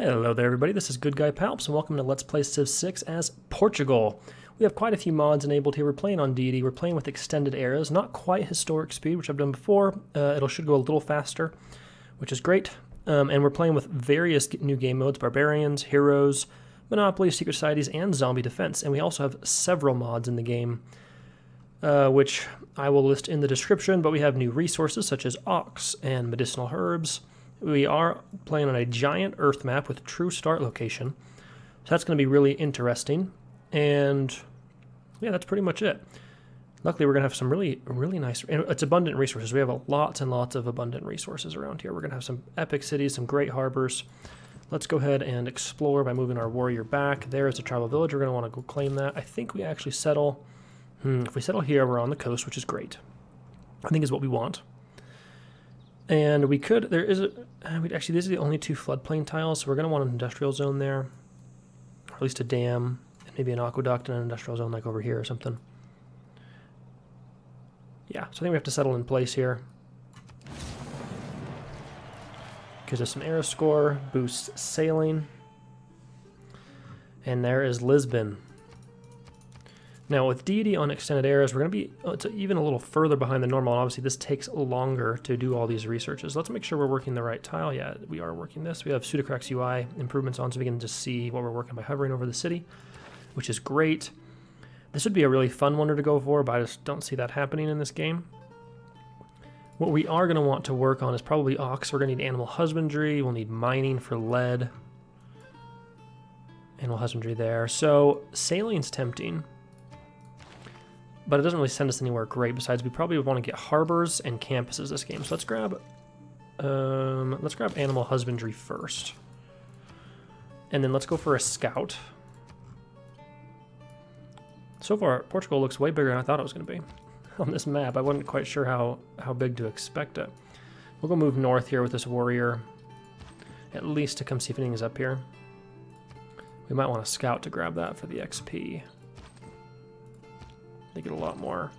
Hello there everybody, this is Good Guy Palps and welcome to Let's Play Civ 6 as Portugal. We have quite a few mods enabled here. We're playing on deity, we're playing with extended eras, not quite historic speed, which I've done before. Uh, it should go a little faster, which is great. Um, and we're playing with various new game modes, Barbarians, Heroes, Monopoly, Secret Societies, and Zombie Defense. And we also have several mods in the game, uh, which I will list in the description, but we have new resources such as Ox and Medicinal Herbs, we are playing on a giant Earth map with true start location. So that's going to be really interesting. And yeah, that's pretty much it. Luckily, we're going to have some really, really nice, it's abundant resources. We have lots and lots of abundant resources around here. We're going to have some epic cities, some great harbors. Let's go ahead and explore by moving our warrior back. There is a tribal village. We're going to want to go claim that. I think we actually settle, hmm, if we settle here, we're on the coast, which is great. I think is what we want. And we could, there is a, uh, actually, these are the only two floodplain tiles, so we're going to want an industrial zone there, or at least a dam, and maybe an aqueduct and an industrial zone like over here or something. Yeah, so I think we have to settle in place here. Gives us some air score, boosts sailing. And there is Lisbon. Now with deity on extended eras, we're going uh, to be even a little further behind than normal, and obviously this takes longer to do all these researches. Let's make sure we're working the right tile. Yeah, we are working this. We have Pseudocrax UI improvements on, so we can just see what we're working by hovering over the city, which is great. This would be a really fun wonder to go for, but I just don't see that happening in this game. What we are going to want to work on is probably ox. We're going to need animal husbandry. We'll need mining for lead. Animal husbandry there. So sailing's tempting but it doesn't really send us anywhere great. Besides, we probably want to get harbors and campuses this game. So let's grab, um, let's grab animal husbandry first, and then let's go for a scout. So far, Portugal looks way bigger than I thought it was going to be on this map. I wasn't quite sure how how big to expect it. We'll go move north here with this warrior, at least to come see if anything is up here. We might want a scout to grab that for the XP. They get a lot more.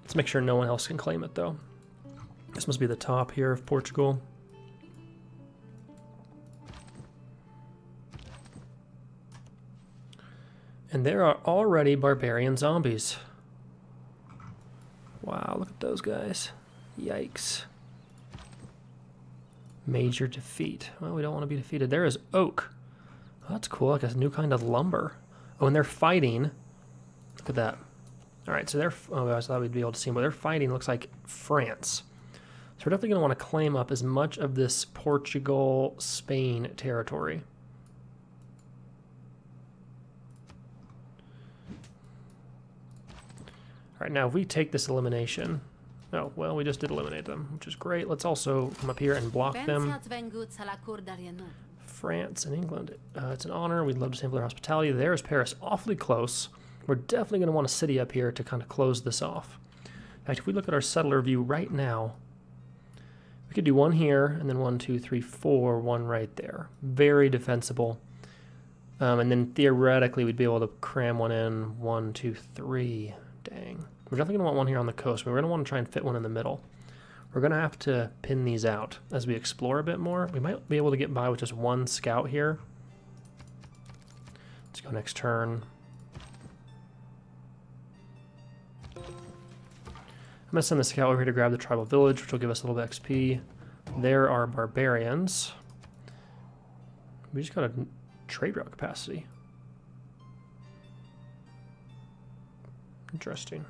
Let's make sure no one else can claim it, though. This must be the top here of Portugal. And there are already barbarian zombies. Wow, look at those guys. Yikes. Major defeat. Well, we don't want to be defeated. There is oak. Oh, that's cool, like a new kind of lumber. Oh, and they're fighting Look at that. All right, so they're, oh, I thought we'd be able to see them, but they're fighting, looks like France. So we're definitely going to want to claim up as much of this Portugal-Spain territory. All right, now if we take this elimination, oh, well, we just did eliminate them, which is great. Let's also come up here and block them. France and England. Uh, it's an honor. We'd love to sample their hospitality. There's Paris, awfully close. We're definitely going to want a city up here to kind of close this off. In fact, if we look at our settler view right now, we could do one here, and then one, two, three, four, one right there. Very defensible. Um, and then theoretically, we'd be able to cram one in, one, two, three. Dang. We're definitely going to want one here on the coast, but we're going to want to try and fit one in the middle. We're going to have to pin these out as we explore a bit more. We might be able to get by with just one scout here. Let's go next turn. I'm going to send the scout over here to grab the tribal village, which will give us a little bit XP. There are barbarians. We just got a trade route capacity. Interesting.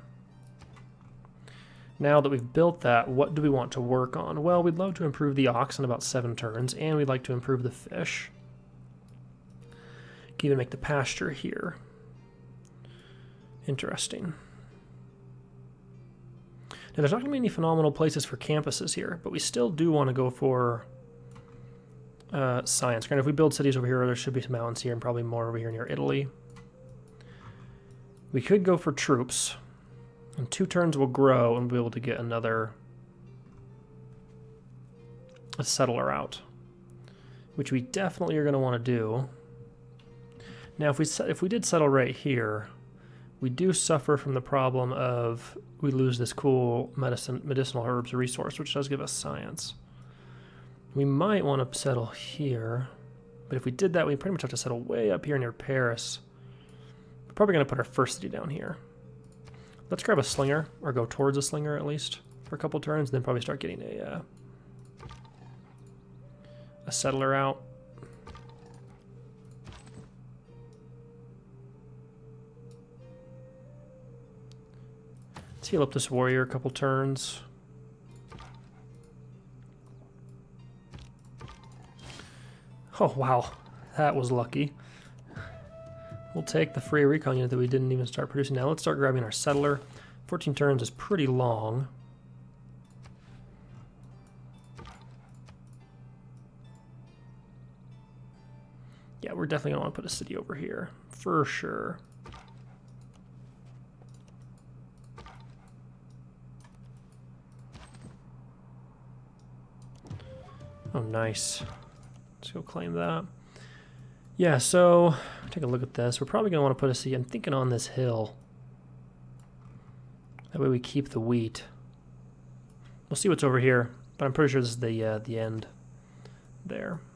Now that we've built that, what do we want to work on? Well, we'd love to improve the ox in about seven turns, and we'd like to improve the fish. Can even make the pasture here. Interesting. Now, there's not going to be any phenomenal places for campuses here, but we still do want to go for uh, science. Granted, if we build cities over here, there should be some mountains here and probably more over here near Italy. We could go for troops. and two turns, we'll grow and we'll be able to get another a settler out, which we definitely are going to want to do. Now, if we if we did settle right here, we do suffer from the problem of we lose this cool medicine medicinal herbs resource, which does give us science. We might want to settle here. But if we did that, we pretty much have to settle way up here near Paris. We're probably going to put our first city down here. Let's grab a slinger, or go towards a slinger at least, for a couple turns, then probably start getting a, uh, a settler out. Heal up this warrior a couple turns. Oh, wow. That was lucky. We'll take the free recon unit that we didn't even start producing. Now let's start grabbing our settler. 14 turns is pretty long. Yeah, we're definitely going to want to put a city over here. For sure. Oh, nice. Let's go claim that. Yeah, so take a look at this. We're probably going to want to put a seed. I'm thinking on this hill. That way we keep the wheat. We'll see what's over here, but I'm pretty sure this is the uh, the end there.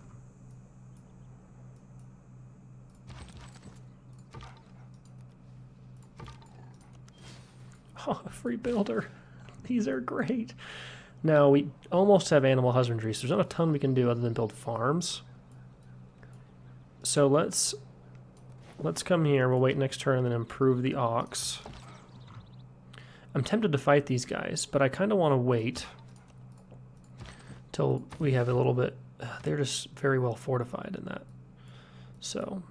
Oh, a free builder. These are great. Now, we almost have animal husbandry, so there's not a ton we can do other than build farms. So let's let's come here. We'll wait next turn and then improve the ox. I'm tempted to fight these guys, but I kind of want to wait till we have a little bit. They're just very well fortified in that. So.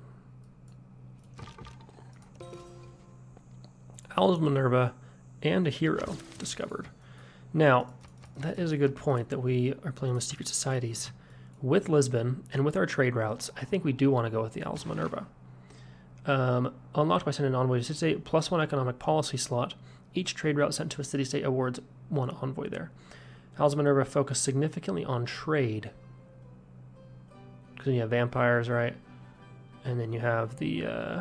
Owls Minerva and a hero discovered. Now, that is a good point that we are playing with secret societies. With Lisbon and with our trade routes, I think we do want to go with the of Minerva. Um, unlocked by sending an envoy to city state, plus one economic policy slot. Each trade route sent to a city state awards one envoy there. Of Minerva focus significantly on trade. Because you have vampires, right? And then you have the uh,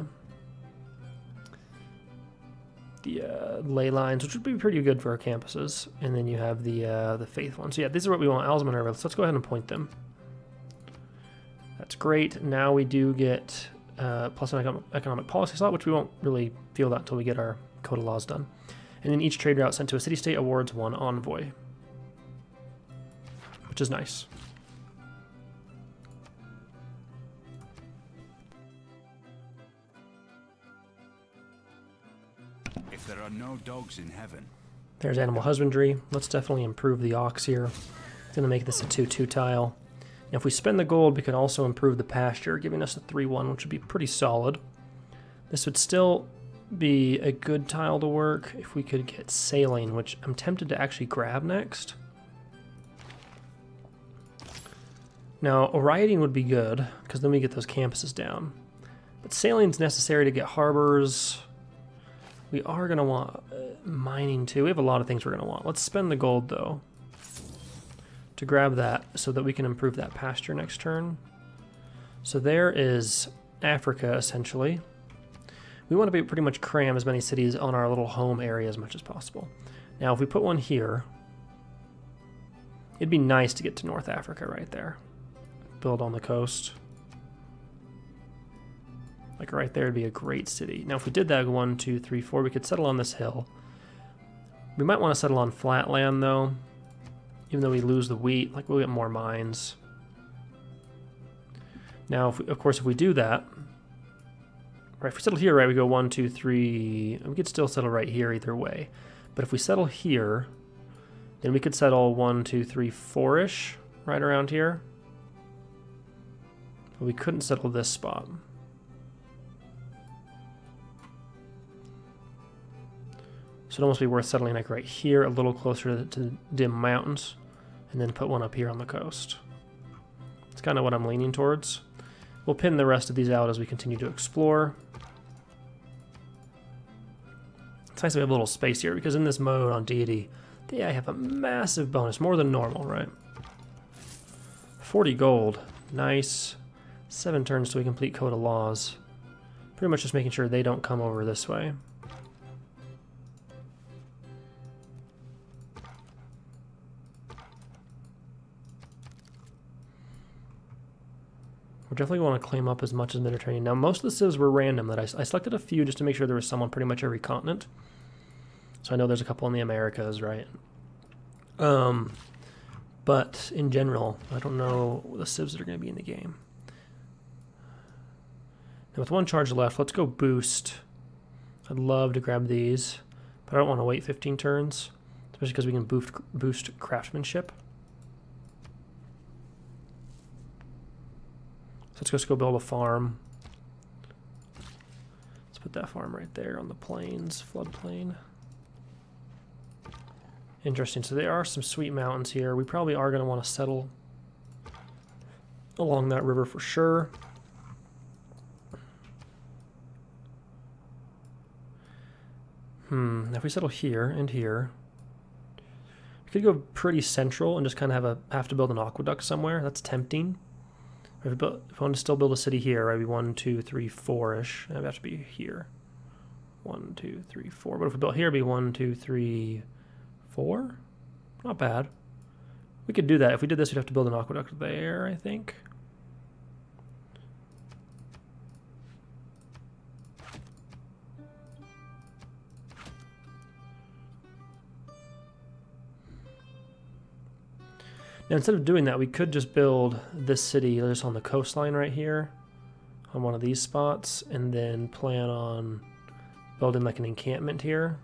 the uh, ley lines, which would be pretty good for our campuses. And then you have the uh, the faith ones. So yeah, these are what we want. Of Minerva. So let's go ahead and point them. That's great. Now we do get uh, plus an economic policy slot, which we won't really feel that until we get our code of laws done. And then each trade route sent to a city-state awards one envoy, which is nice. There are no dogs in heaven. There's animal husbandry. Let's definitely improve the ox here. Gonna make this a 2-2 tile. If we spend the gold, we can also improve the pasture, giving us a 3-1, which would be pretty solid. This would still be a good tile to work if we could get sailing, which I'm tempted to actually grab next. Now, writing would be good, because then we get those campuses down. But sailing's necessary to get harbors. We are going to want uh, mining too. We have a lot of things we're going to want. Let's spend the gold, though to grab that so that we can improve that pasture next turn. So there is Africa, essentially. We want to be pretty much cram as many cities on our little home area as much as possible. Now, if we put one here, it'd be nice to get to North Africa right there. Build on the coast. Like right there would be a great city. Now, if we did that, one, two, three, four, we could settle on this hill. We might want to settle on flat land, though, even though we lose the wheat, like we'll get more mines. Now, we, of course, if we do that, right, if we settle here, right, we go one, two, three, we could still settle right here either way. But if we settle here, then we could settle one, two, three, four-ish, right around here. But we couldn't settle this spot. So it'd almost be worth settling like right here, a little closer to the dim mountains, and then put one up here on the coast. It's kind of what I'm leaning towards. We'll pin the rest of these out as we continue to explore. It's nice to have a little space here, because in this mode on Deity, they have a massive bonus, more than normal, right? 40 gold, nice. Seven turns till we complete Code of Laws. Pretty much just making sure they don't come over this way. Definitely want to claim up as much as Mediterranean. Now, most of the civs were random. That I, I selected a few just to make sure there was some on pretty much every continent. So I know there's a couple in the Americas, right? Um, but in general, I don't know the civs that are going to be in the game. Now with one charge left, let's go boost. I'd love to grab these, but I don't want to wait 15 turns, especially because we can boost, boost craftsmanship. So let's just go build a farm. Let's put that farm right there on the plains, floodplain. Interesting. So there are some sweet mountains here. We probably are going to want to settle along that river for sure. Hmm, if we settle here and here, we could go pretty central and just kind of have a have to build an aqueduct somewhere. That's tempting. If, we build, if I want to still build a city here, I'd be one, two, three, four-ish. I'd have to be here. One, two, three, four. But if we built here, it'd be one, two, three, four. Not bad. We could do that. If we did this, we'd have to build an aqueduct there, I think. Now, instead of doing that, we could just build this city just on the coastline right here, on one of these spots, and then plan on building like an encampment here.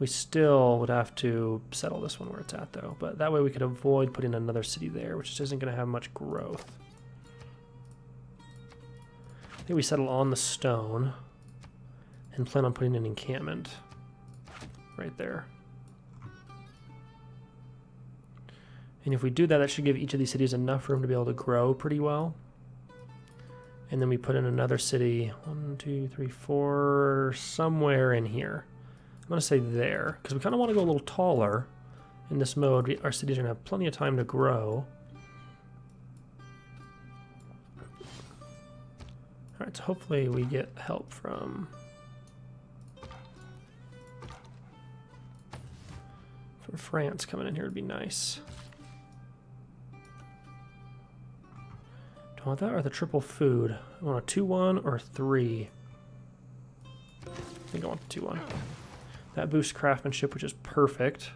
We still would have to settle this one where it's at, though, but that way we could avoid putting another city there, which isn't going to have much growth. I think we settle on the stone and plan on putting an encampment right there. And if we do that, that should give each of these cities enough room to be able to grow pretty well. And then we put in another city, one, two, three, four, somewhere in here. I'm to say there, because we kind of want to go a little taller in this mode. We, our cities are to have plenty of time to grow. Alright, so hopefully we get help from... From France coming in here would be nice. Do I want that or the triple food? I want a 2-1 or 3. I think I want the 2-1. That boosts craftsmanship, which is perfect.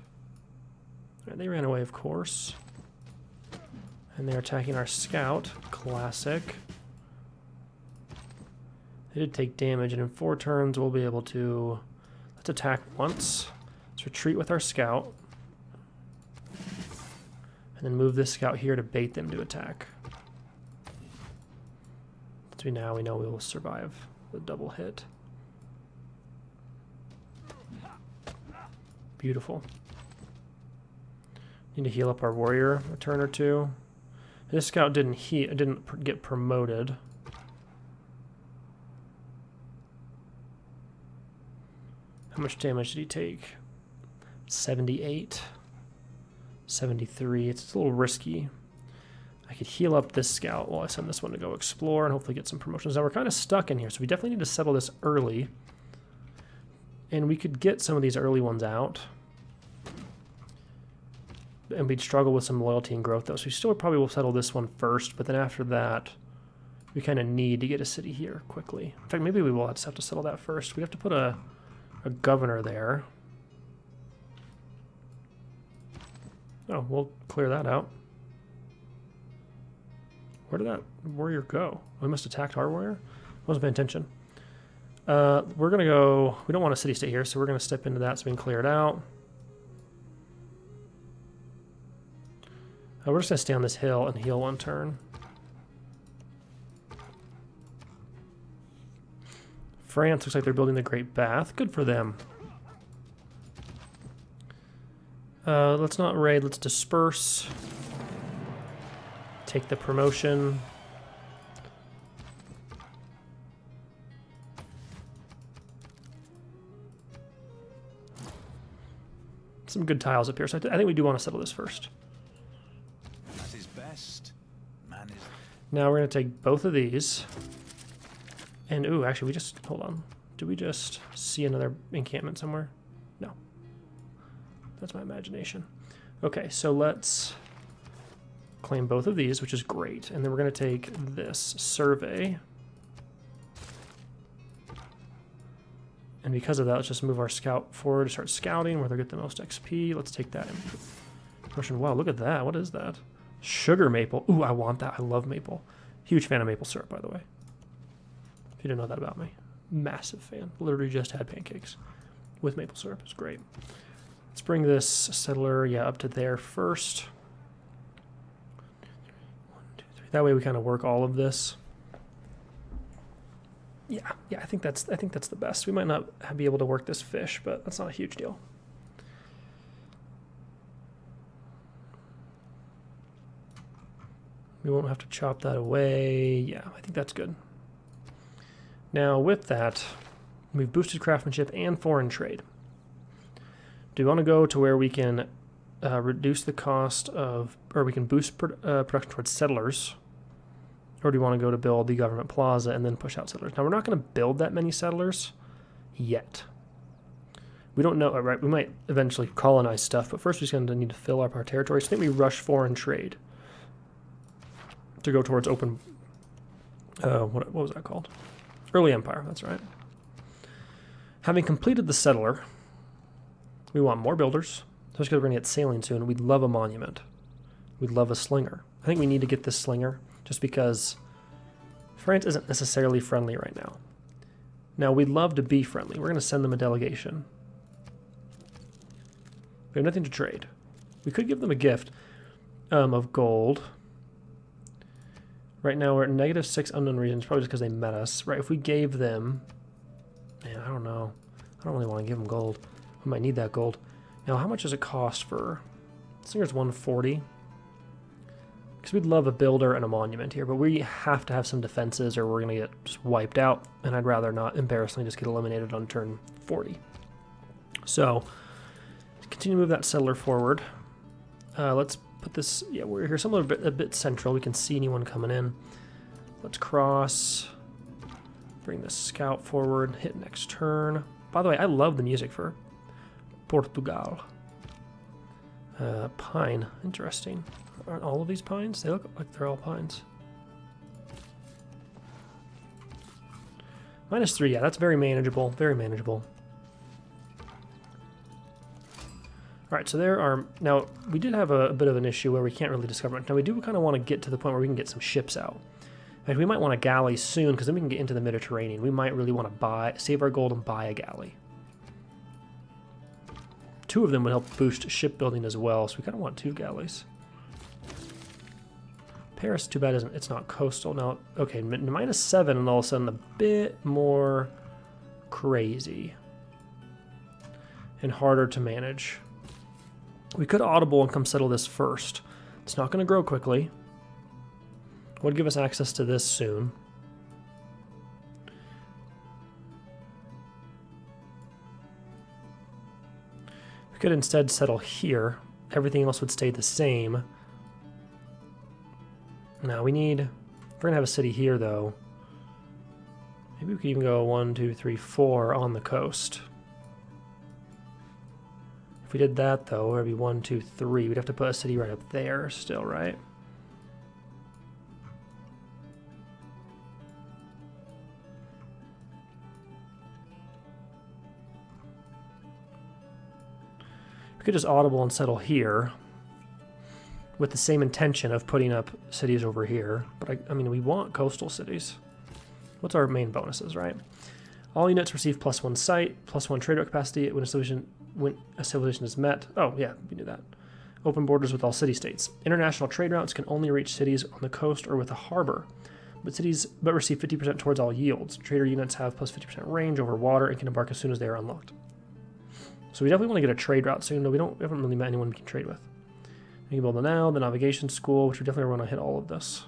Right, they ran away, of course. And they're attacking our scout. Classic. They did take damage, and in four turns we'll be able to... Let's attack once. Let's retreat with our scout. And then move this scout here to bait them to attack. So now we know we will survive the double hit. Beautiful. Need to heal up our warrior a turn or two. This scout didn't he didn't get promoted. How much damage did he take? 78. 73. It's a little risky. I could heal up this scout while I send this one to go explore and hopefully get some promotions. Now we're kind of stuck in here, so we definitely need to settle this early. And we could get some of these early ones out. And we'd struggle with some loyalty and growth though, so we still probably will settle this one first, but then after that, we kind of need to get a city here quickly. In fact, maybe we will have to settle that first. We have to put a, a governor there. Oh, we'll clear that out. Where did that warrior go? We must have attacked our warrior? Wasn't paying attention. Uh, we're going to go... We don't want a city-state here, so we're going to step into that so we can clear it out. Uh, we're just going to stay on this hill and heal one turn. France looks like they're building the Great Bath. Good for them. Uh, let's not raid, let's disperse take the promotion. Some good tiles up here, so I, th I think we do want to settle this first. That is best. Man is now we're going to take both of these. And, ooh, actually, we just, hold on. Do we just see another encampment somewhere? No. That's my imagination. Okay, so let's claim both of these, which is great. And then we're going to take this survey. And because of that, let's just move our scout forward to start scouting where they get the most XP. Let's take that. Motion. Wow, look at that. What is that? Sugar maple. Ooh, I want that. I love maple. Huge fan of maple syrup, by the way. If you didn't know that about me. Massive fan. Literally just had pancakes with maple syrup. It's great. Let's bring this settler, yeah, up to there first. That way we kind of work all of this. Yeah, yeah, I think that's I think that's the best. We might not be able to work this fish, but that's not a huge deal. We won't have to chop that away. Yeah, I think that's good. Now with that, we've boosted craftsmanship and foreign trade. Do we want to go to where we can uh, reduce the cost of, or we can boost uh, production towards settlers? Or do we want to go to build the government plaza and then push out settlers? Now, we're not going to build that many settlers yet. We don't know, right? We might eventually colonize stuff, but first we're just going to need to fill up our territory. So I think we rush foreign trade to go towards open, uh, what, what was that called? Early Empire, that's right. Having completed the settler, we want more builders, especially because we're going to get sailing soon. We'd love a monument. We'd love a slinger. I think we need to get this slinger just because France isn't necessarily friendly right now. Now, we'd love to be friendly. We're going to send them a delegation. We have nothing to trade. We could give them a gift um, of gold. Right now, we're at negative six unknown regions, probably just because they met us. Right, if we gave them... Man, I don't know. I don't really want to give them gold. We might need that gold. Now, how much does it cost for... Slinger's 140. Because we'd love a builder and a monument here, but we have to have some defenses or we're going to get wiped out, and I'd rather not embarrassingly just get eliminated on turn 40. So, continue to move that settler forward. Uh, let's put this, yeah, we're here somewhere a bit, a bit central. We can see anyone coming in. Let's cross, bring the scout forward, hit next turn. By the way, I love the music for Portugal. Uh, pine, interesting. Aren't all of these pines? They look like they're all pines. Minus three, yeah, that's very manageable, very manageable. Alright, so there are... Now, we did have a, a, bit of an issue where we can't really discover it. Now, we do kind of want to get to the point where we can get some ships out. And we might want a galley soon, because then we can get into the Mediterranean. We might really want to buy, save our gold and buy a galley. Two of them would help boost shipbuilding as well, so we kind of want two galleys. Paris, too bad isn't it's not coastal now. Okay, minus seven, and all of a sudden a bit more crazy and harder to manage. We could audible and come settle this first. It's not going to grow quickly. Would give us access to this soon. We could instead settle here. Everything else would stay the same. Now we need, we're gonna have a city here though. Maybe we could even go one, two, three, four on the coast. If we did that though, it would be one, two, three. We'd have to put a city right up there still, right? We could just audible and settle here with the same intention of putting up cities over here. But I, I mean, we want coastal cities. What's our main bonuses, right? All units receive plus one sight, plus one trade route capacity when a civilization when a civilization is met. Oh yeah, we knew that. Open borders with all city-states. International trade routes can only reach cities on the coast or with a harbor, but cities but receive 50% towards all yields. Trader units have plus 50% range over water and can embark as soon as they are unlocked. So we definitely want to get a trade route soon, though we don't we haven't really met anyone we can trade with. We build the now, the navigation school, which we definitely want to hit all of this.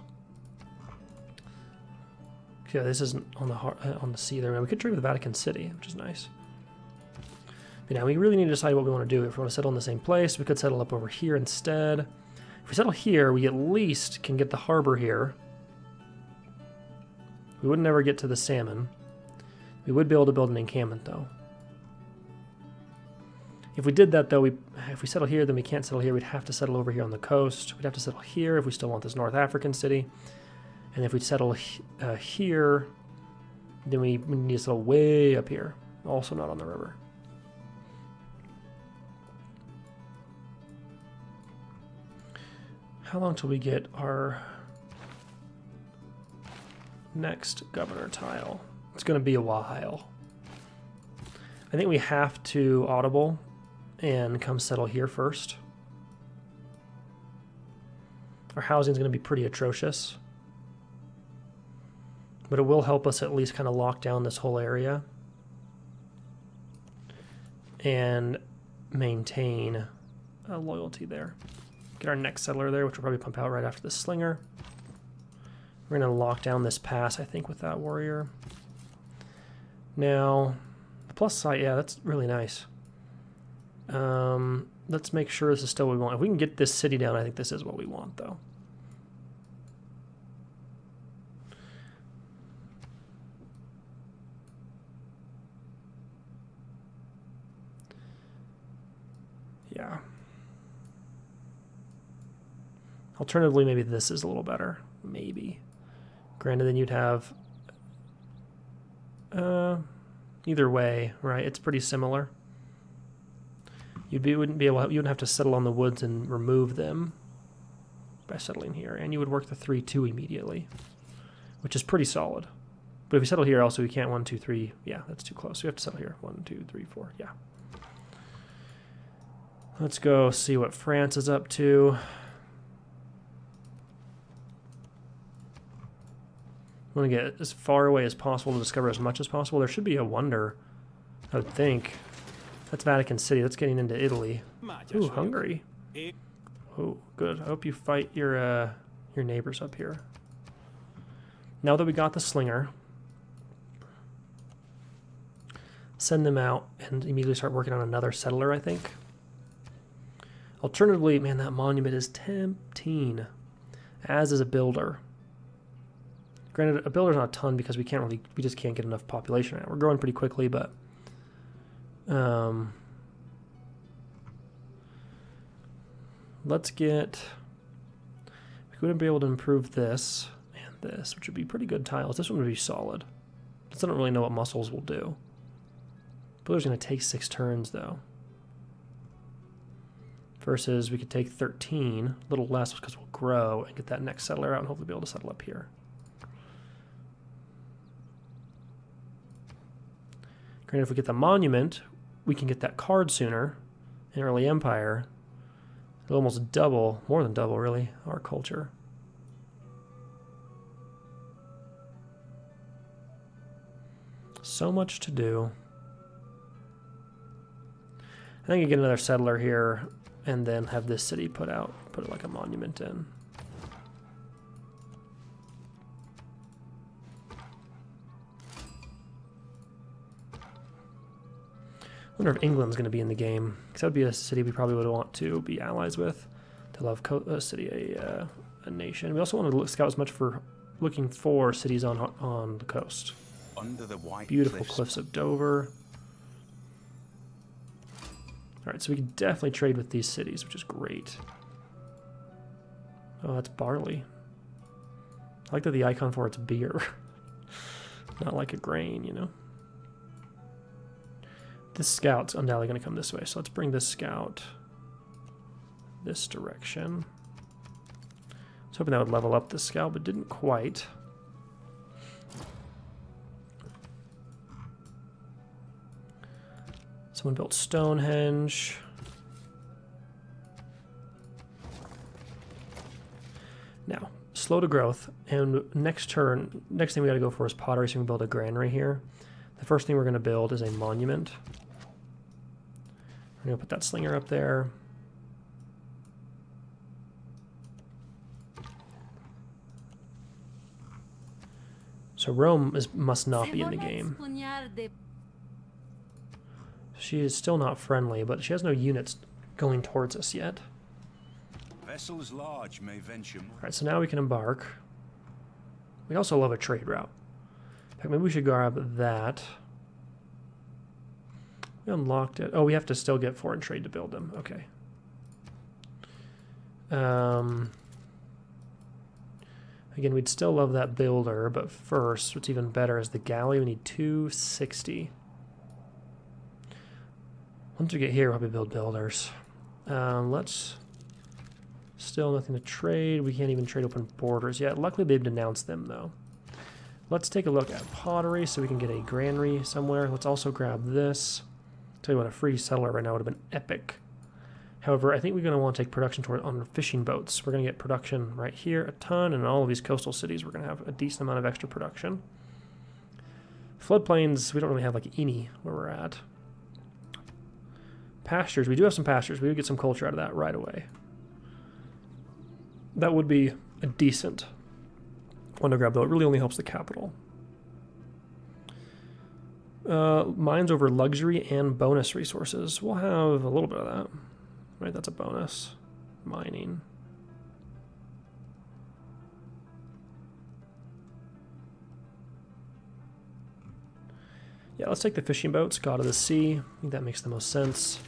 Yeah, this isn't on the uh, on the sea there. We could trade with Vatican City, which is nice. But now we really need to decide what we want to do. If we want to settle in the same place, we could settle up over here instead. If we settle here, we at least can get the harbor here. We would never get to the salmon. We would be able to build an encampment, though. If we did that though, we if we settle here, then we can't settle here. We'd have to settle over here on the coast. We'd have to settle here if we still want this North African city. And if we settle uh, here, then we, we need to settle way up here, also not on the river. How long till we get our next governor tile? It's going to be a while. I think we have to audible and come settle here first. Our housing is going to be pretty atrocious. But it will help us at least kind of lock down this whole area. And maintain a loyalty there. Get our next settler there, which we'll probably pump out right after the slinger. We're going to lock down this pass, I think, with that warrior. Now, the plus side, yeah, that's really nice. Um, let's make sure this is still what we want. If we can get this city down, I think this is what we want, though. Yeah. Alternatively, maybe this is a little better. Maybe. Granted, then you'd have... Uh, either way, right? It's pretty similar. You'd be wouldn't be able you wouldn't have to settle on the woods and remove them by settling here, and you would work the three two immediately, which is pretty solid. But if you settle here, also we can't one two three. Yeah, that's too close. We have to settle here. One two three four. Yeah. Let's go see what France is up to. I want to get as far away as possible to discover as much as possible. There should be a wonder, I would think. That's Vatican City. That's getting into Italy. Ooh, Hungary. Oh, good. I hope you fight your uh, your neighbors up here. Now that we got the slinger, send them out and immediately start working on another settler, I think. Alternatively, man, that monument is tempting, as is a builder. Granted, a builder's not a ton because we can't really, we just can't get enough population. Right? We're growing pretty quickly, but um, let's get. We wouldn't be able to improve this and this, which would be pretty good tiles. This one would be solid. I don't really know what muscles will do. Builder's going to take six turns though. Versus we could take 13, a little less because we'll grow and get that next settler out and hopefully be able to settle up here. Granted, if we get the monument, we can get that card sooner in early empire. It'll almost double, more than double really, our culture. So much to do. I think you get another settler here and then have this city put out, put it like a monument in. Wonder if England's going to be in the game. Because that would be a city we probably would want to be allies with. To love a city, a, uh, a nation. We also want to look, scout as much for looking for cities on on the coast. Under the white Beautiful cliffs. cliffs of Dover. Alright, so we can definitely trade with these cities, which is great. Oh, that's barley. I like that the icon for it's beer. Not like a grain, you know? This scout's undoubtedly going to come this way, so let's bring this scout this direction. I was hoping that would level up the scout, but didn't quite. Someone built Stonehenge. Now, slow to growth, and next turn, next thing we got to go for is pottery, so we can build a granary here. The first thing we're going to build is a monument. I'm to put that slinger up there. So Rome is, must not be in the game. She is still not friendly, but she has no units going towards us yet. Vessels large may venture. Alright, so now we can embark. We also love a trade route. In fact, maybe we should grab that. We unlocked it. Oh, we have to still get foreign trade to build them. Okay. Um, again, we'd still love that builder, but first, what's even better is the galley. We need 260. Once we get here, we'll be build builders. Um, let's... Still nothing to trade. We can't even trade open borders yet. Luckily, they've denounced them, though. Let's take a look at pottery so we can get a granary somewhere. Let's also grab this. Tell you what, a free settler right now would have been epic. However, I think we're going to want to take production toward on fishing boats. We're going to get production right here, a ton, and in all of these coastal cities, we're going to have a decent amount of extra production. Floodplains, we don't really have like any where we're at. Pastures, we do have some pastures. We would get some culture out of that right away. That would be a decent one to grab, though. It really only helps the capital. Uh, mines over luxury and bonus resources. We'll have a little bit of that. Right, that's a bonus. Mining. Yeah, let's take the fishing boats, God of the Sea. I think that makes the most sense.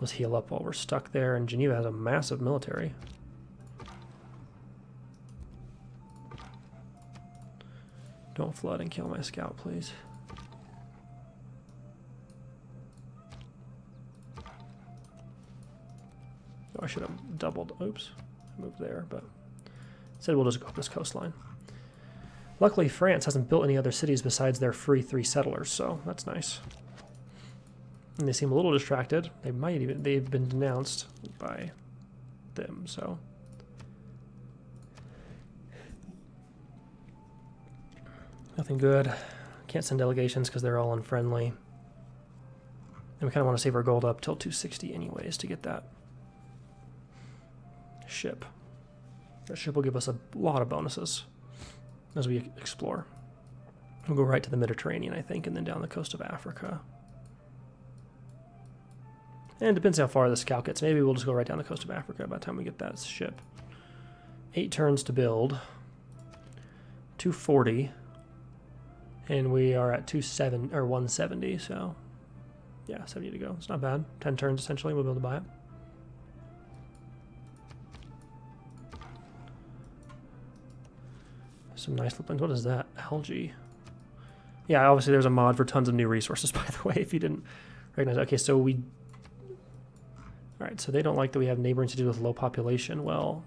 Let's heal up while we're stuck there, and Geneva has a massive military. Don't flood and kill my scout, please. Oh, I should have doubled. Oops, I moved there, but said we'll just go up this coastline. Luckily, France hasn't built any other cities besides their free three settlers, so that's nice. And they seem a little distracted. They might even they've been denounced by them, so nothing good. Can't send delegations because they're all unfriendly. And we kind of want to save our gold up till 260 anyways to get that ship. That ship will give us a lot of bonuses as we explore. We'll go right to the Mediterranean, I think, and then down the coast of Africa. And it depends how far the scout gets. Maybe we'll just go right down the coast of Africa by the time we get that ship. Eight turns to build. 240. And we are at 27 or 170, so yeah, 70 to go. It's not bad. 10 turns essentially, we'll be able to buy it. Some nice flip What is that? Algae. Yeah, obviously there's a mod for tons of new resources, by the way, if you didn't recognize. Okay, so we all right, so they don't like that we have neighboring cities with low population. Well,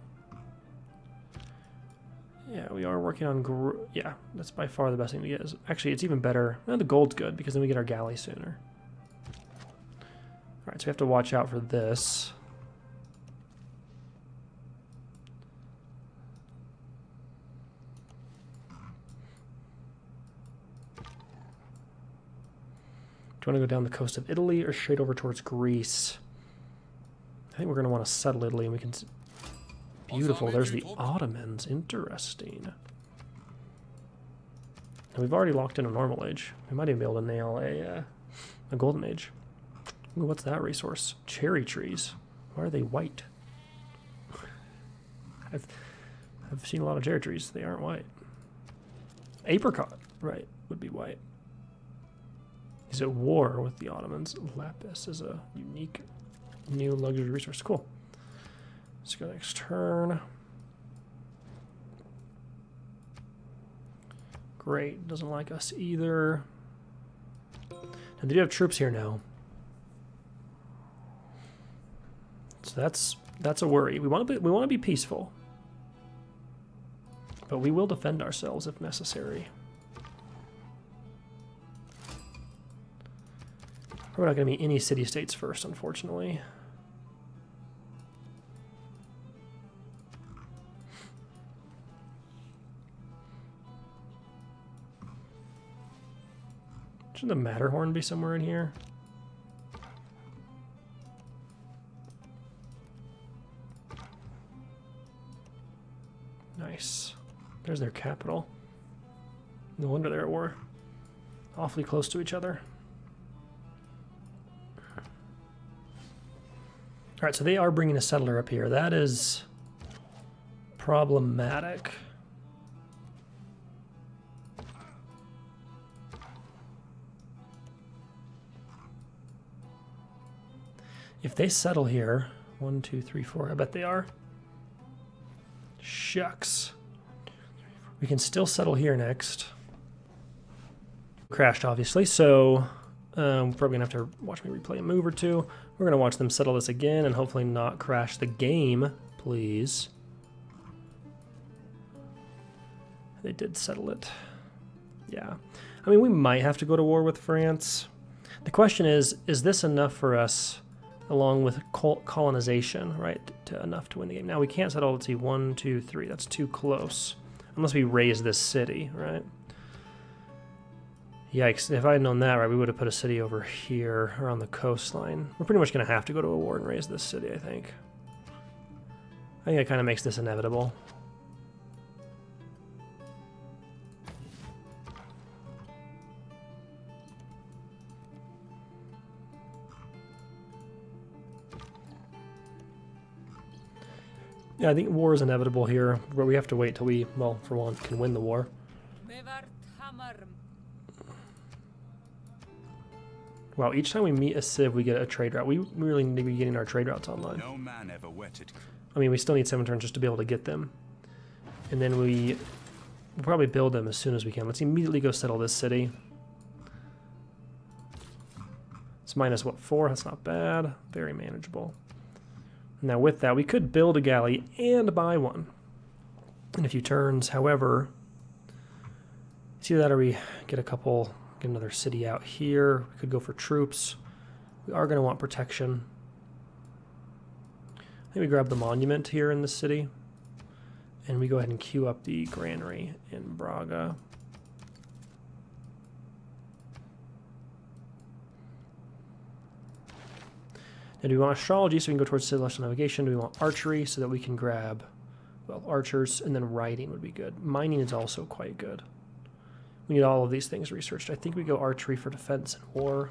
yeah, we are working on. yeah, that's by far the best thing to get. Actually, it's even better. Well, the gold's good because then we get our galley sooner. All right, so we have to watch out for this. Do you want to go down the coast of Italy or straight over towards Greece? I think we're going to want to settle Italy and we can... Beautiful, there's the Ottomans. Interesting. And we've already locked in a normal age. We might even be able to nail a, uh, a golden age. Ooh, what's that resource? Cherry trees. Why are they white? I've, I've seen a lot of cherry trees. They aren't white. Apricot, right, would be white. He's at war with the Ottomans. Lapis is a unique new luxury resource. Cool. Let's go next turn. Great. Doesn't like us either. And they do have troops here now. So that's that's a worry. We want to be we want to be peaceful. But we will defend ourselves if necessary. We're not going to be any city-states first, unfortunately. Should the Matterhorn be somewhere in here? Nice. There's their capital. No wonder they're at war. Awfully close to each other. Alright, so they are bringing a settler up here. That is problematic. If they settle here, one, two, three, four, I bet they are. Shucks. We can still settle here next. Crashed, obviously, so um, probably gonna have to watch me replay a move or two. We're gonna watch them settle this again and hopefully not crash the game, please. They did settle it. Yeah. I mean, we might have to go to war with France. The question is, is this enough for us along with colonization, right, to enough to win the game? Now, we can't settle, let's see, one, two, three. That's too close. Unless we raze this city, right? Yikes, if I had known that, right, we would have put a city over here around the coastline. We're pretty much going to have to go to a war and raze this city, I think. I think that kind of makes this inevitable. Yeah, I think war is inevitable here, but we have to wait till we, well, for one, can win the war. Wow, each time we meet a civ, we get a trade route. We really need to be getting our trade routes online. No man ever wetted. I mean, we still need seven turns just to be able to get them. And then we we'll probably build them as soon as we can. Let's immediately go settle this city. It's minus, what, four? That's not bad. Very manageable. Now with that, we could build a galley and buy one in a few turns. However, see that or we get a couple, get another city out here. We could go for troops. We are going to want protection. I think we grab the monument here in the city. And we go ahead and queue up the granary in Braga. Now, do we want astrology so we can go towards celestial navigation? Do we want archery so that we can grab, well, archers, and then writing would be good. Mining is also quite good. We need all of these things researched. I think we go archery for defense and war.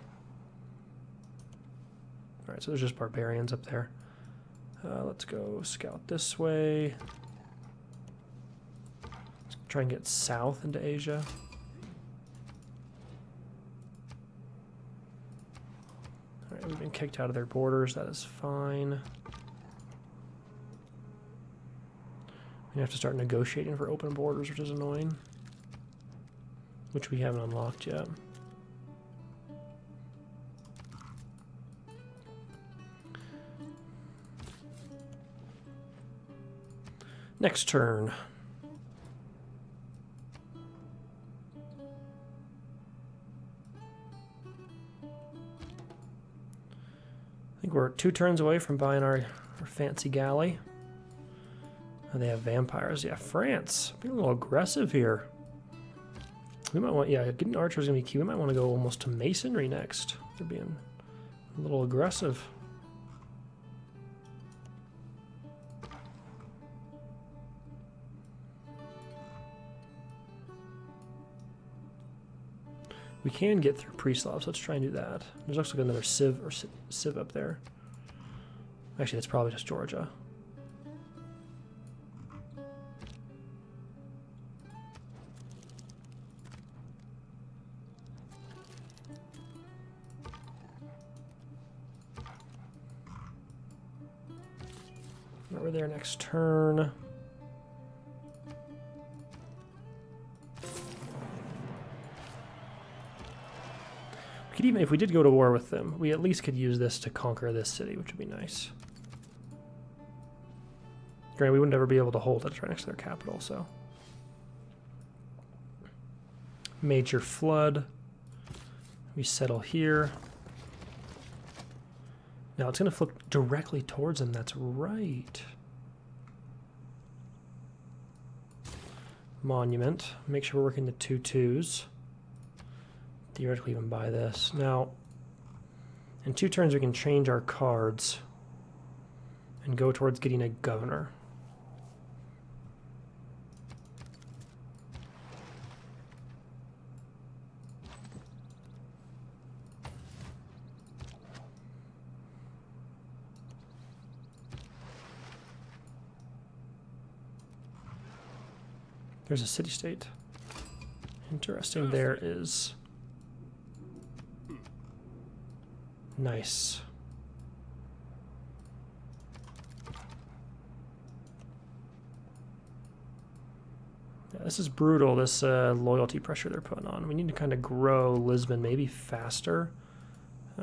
All right, so there's just barbarians up there. Uh, let's go scout this way. Let's try and get south into Asia. We've been kicked out of their borders. That is fine. We have to start negotiating for open borders, which is annoying. Which we haven't unlocked yet. Next turn. Think we're two turns away from buying our, our fancy galley. Oh, they have vampires. Yeah, France. Being a little aggressive here. We might want, yeah, getting archers going to be key. We might want to go almost to masonry next. They're being a little aggressive. We can get through Preslav, so let's try and do that. There's also another Civ or Civ up there. Actually, that's probably just Georgia. Over there next turn. Could even, if we did go to war with them, we at least could use this to conquer this city, which would be nice. Granted, we wouldn't ever be able to hold it right next to their capital, so. Major flood. We settle here. Now it's going to flip directly towards them. That's right. Monument. Make sure we're working the two twos theoretically even buy this. Now, in two turns we can change our cards and go towards getting a governor. There's a city-state. Interesting there is Nice. Yeah, this is brutal, this uh, loyalty pressure they're putting on. We need to kind of grow Lisbon maybe faster.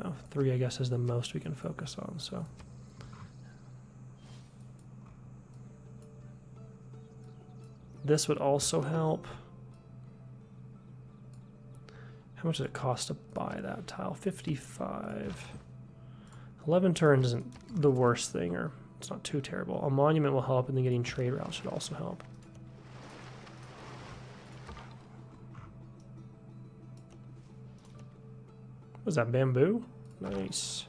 Oh, three, I guess, is the most we can focus on, so... This would also help. How much does it cost to buy that tile? 55. 11 turns isn't the worst thing, or it's not too terrible. A monument will help, and then getting trade routes should also help. Was that bamboo? Nice.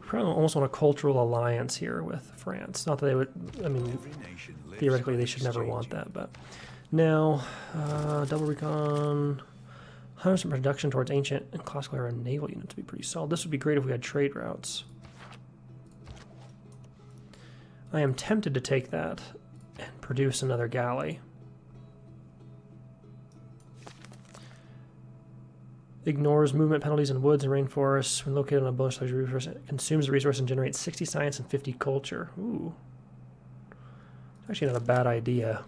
Probably almost want a cultural alliance here with France. Not that they would, I mean, theoretically they should never want that, but. Now, uh, double recon, 100% production towards ancient and classical era naval units would be pretty solid. This would be great if we had trade routes. I am tempted to take that and produce another galley. Ignores movement penalties in woods and rainforests. When located on a bonus resource, consumes the resource and generates 60 science and 50 culture. Ooh. Actually not a bad idea.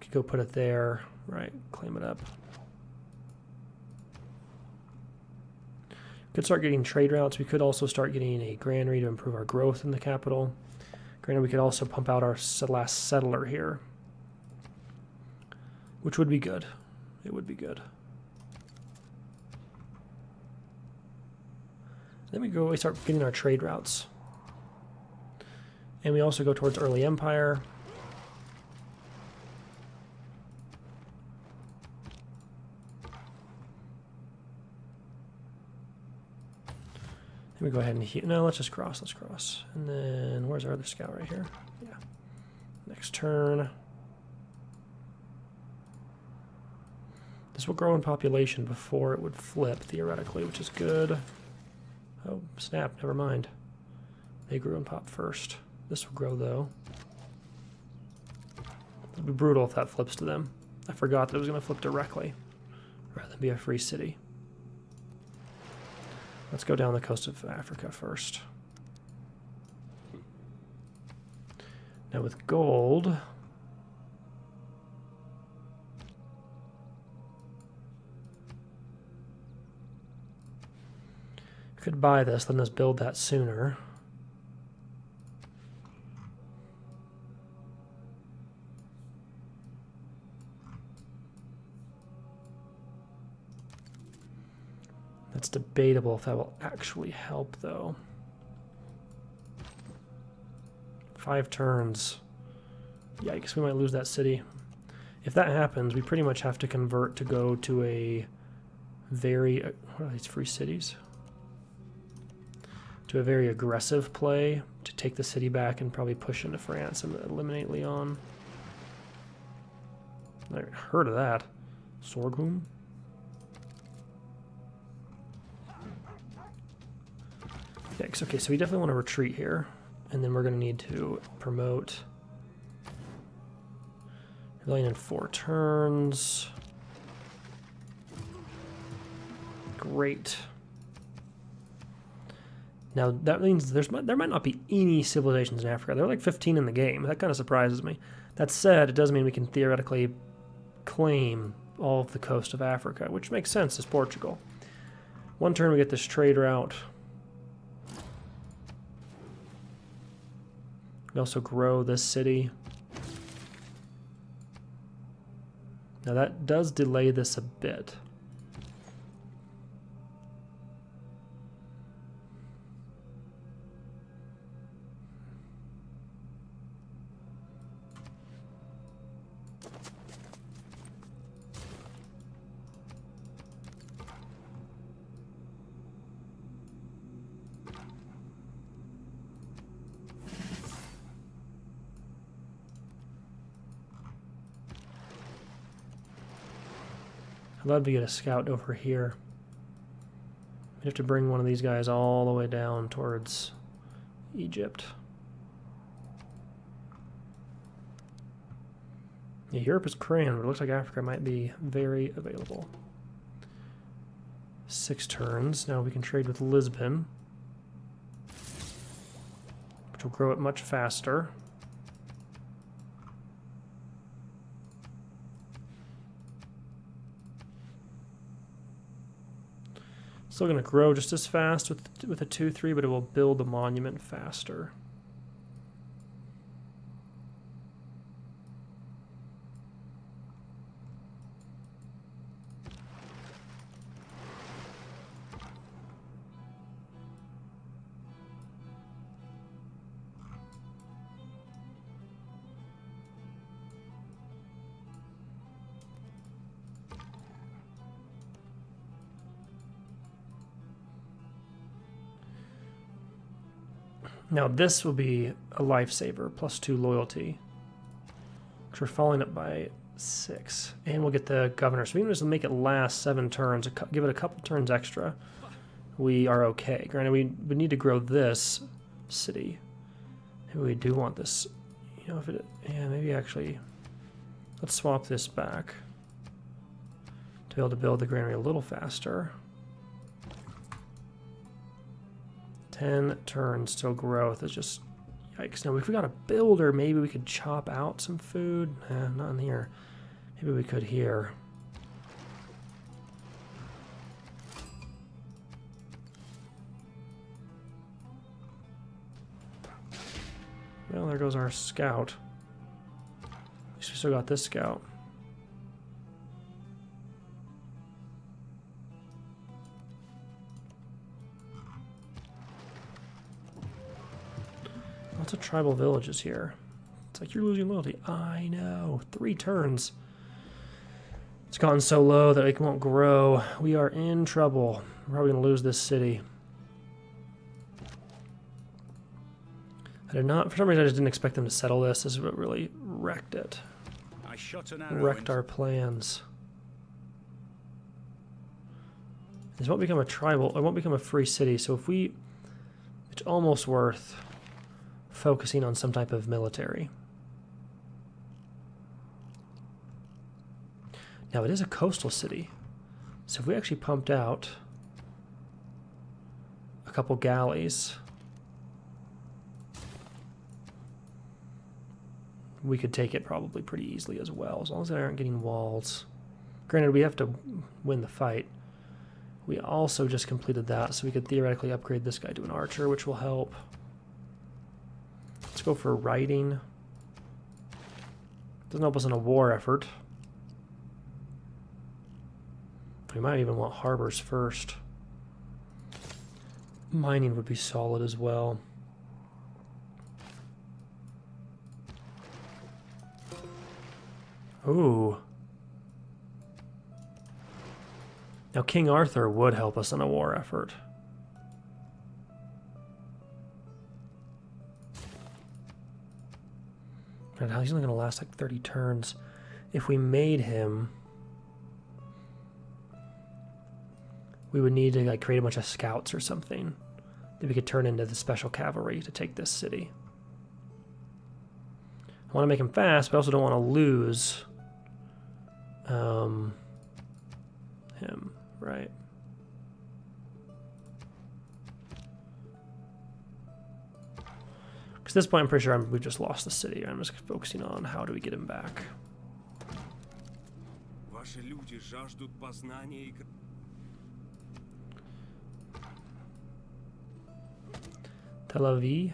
Could go put it there. Right, claim it up. Could start getting trade routes. We could also start getting a granary to improve our growth in the capital. Granted, we could also pump out our last settler here, which would be good. It would be good. Then we go, we start getting our trade routes. And we also go towards early empire. Then we go ahead and heat. No, let's just cross. Let's cross. And then where's our other scout right here? Yeah. Next turn. This will grow in population before it would flip, theoretically, which is good. Oh, snap, never mind. They grew and pop first. This will grow, though. It'll be brutal if that flips to them. I forgot that it was going to flip directly, rather than be a free city. Let's go down the coast of Africa first. Now with gold... Could buy this, let us build that sooner. That's debatable if that will actually help, though. Five turns. Yikes, we might lose that city. If that happens, we pretty much have to convert to go to a very... Uh, what are these, free cities? To a very aggressive play to take the city back and probably push into France and eliminate Lyon. I heard of that. Sorghum? Yikes. Okay, so we definitely want to retreat here. And then we're going to need to promote Rebellion in four turns. Great. Now that means there's there might not be any civilizations in Africa. There are like 15 in the game. That kind of surprises me. That said, it does mean we can theoretically claim all of the coast of Africa, which makes sense as Portugal. One turn we get this trade route. We also grow this city. Now that does delay this a bit. I'd love to get a scout over here. We have to bring one of these guys all the way down towards Egypt. Yeah, Europe is crammed, but it looks like Africa might be very available. Six turns. Now we can trade with Lisbon, which will grow it much faster. Still going to grow just as fast with with a 2-3, but it will build the monument faster. Now this will be a lifesaver, plus two loyalty. Because we're following up by six. And we'll get the governor. So even just make it last seven turns, give it a couple turns extra, we are okay. Granted, we, we need to grow this city. Maybe we do want this, you know, if it, yeah, maybe actually, let's swap this back to be able to build the granary a little faster. 10 turns till growth It's just yikes. Now, if we got a builder, maybe we could chop out some food. Eh, not in here. Maybe we could here. Well, there goes our scout. At least we still got this scout. Lots of tribal villages here. It's like you're losing loyalty. I know. Three turns. It's gotten so low that it won't grow. We are in trouble. We're probably going to lose this city. I did not, for some reason I just didn't expect them to settle this. This is what really wrecked it. I shot an arrow Wrecked our plans. This won't become a tribal, it won't become a free city, so if we, it's almost worth focusing on some type of military. Now it is a coastal city, so if we actually pumped out a couple galleys, we could take it probably pretty easily as well, as long as they aren't getting walls. Granted, we have to win the fight. We also just completed that, so we could theoretically upgrade this guy to an archer, which will help. Let's go for writing. Doesn't help us in a war effort. We might even want harbors first. Mining would be solid as well. Ooh. Now King Arthur would help us in a war effort. And he's only going to last like 30 turns. If we made him, we would need to like create a bunch of scouts or something that we could turn into the special cavalry to take this city. I want to make him fast, but I also don't want to lose um, him, right? Because at this point, I'm pretty sure I'm, we've just lost the city. I'm just focusing on how do we get him back. Tel Aviv.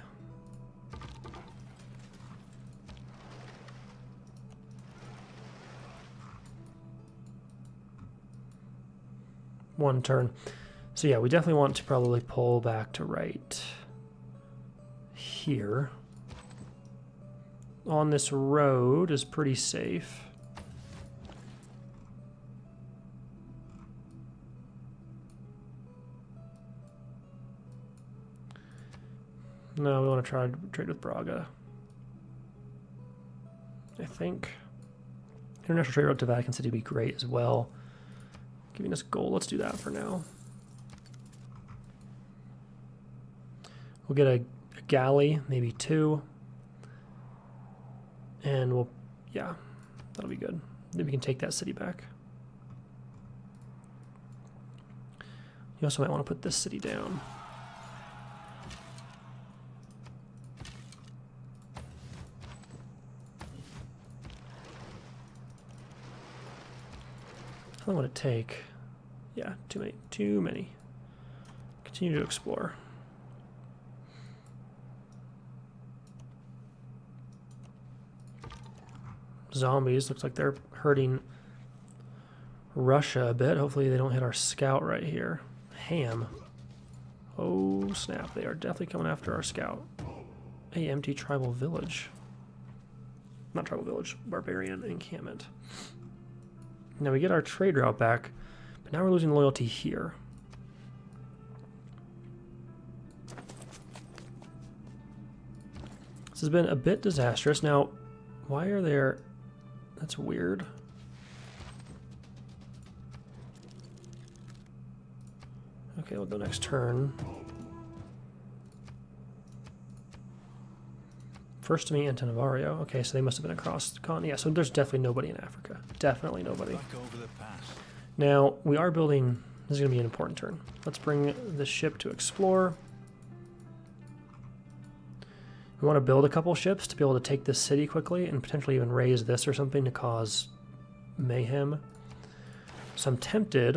One turn. So yeah, we definitely want to probably pull back to right here on this road is pretty safe. No, we want to try to trade with Braga. I think. International trade route to Vatican City would be great as well. Giving us gold. Let's do that for now. We'll get a galley, maybe two. And we'll, yeah, That'll be good. Then we can take that city back. You also might want to put this city down. How long would it take? Yeah, too many. Too many. Continue to explore. Zombies. Looks like they're hurting Russia a bit. Hopefully they don't hit our scout right here. Ham. Oh, snap. They are definitely coming after our scout. A empty tribal village. Not tribal village. Barbarian encampment. Now we get our trade route back, but now we're losing loyalty here. This has been a bit disastrous. Now, why are there... That's weird. Okay, we'll go next turn. First to me, Antananarivo. Okay, so they must have been across the continent. Yeah, so there's definitely nobody in Africa. Definitely nobody. Back over the pass. Now, we are building... This is going to be an important turn. Let's bring the ship to explore. We want to build a couple ships to be able to take this city quickly and potentially even raze this or something to cause mayhem. So I'm tempted.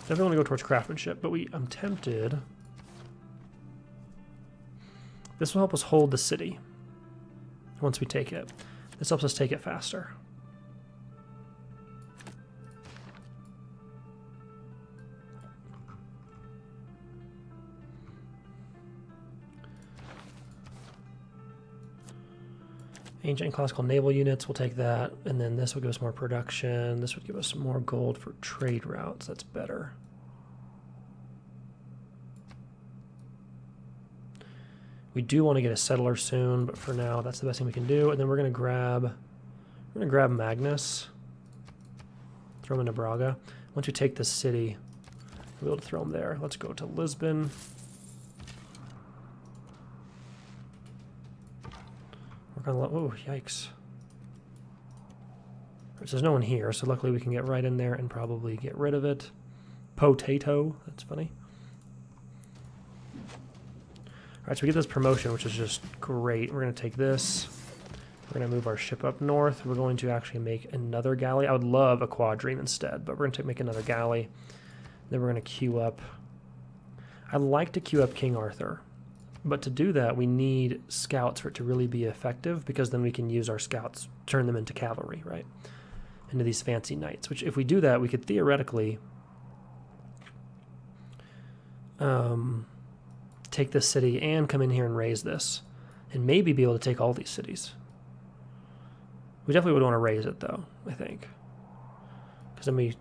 Definitely want to go towards craftsmanship, but we I'm tempted. This will help us hold the city once we take it. This helps us take it faster. Ancient and classical naval units, we'll take that. And then this will give us more production. This would give us more gold for trade routes. That's better. We do want to get a settler soon, but for now, that's the best thing we can do. And then we're going to grab, we're going to grab Magnus. Throw him into Braga. Once we take the city, we'll be able to throw him there. Let's go to Lisbon. Oh, yikes. There's no one here, so luckily we can get right in there and probably get rid of it. Potato, that's funny. Alright, so we get this promotion, which is just great. We're going to take this. We're going to move our ship up north. We're going to actually make another galley. I would love a quadrireme instead, but we're going to make another galley. Then we're going to queue up. I'd like to queue up King Arthur. But to do that, we need scouts for it to really be effective because then we can use our scouts, turn them into cavalry, right? Into these fancy knights. Which, if we do that, we could theoretically um, take this city and come in here and raze this. And maybe be able to take all these cities. We definitely would want to raze it, though, I think. Because then we,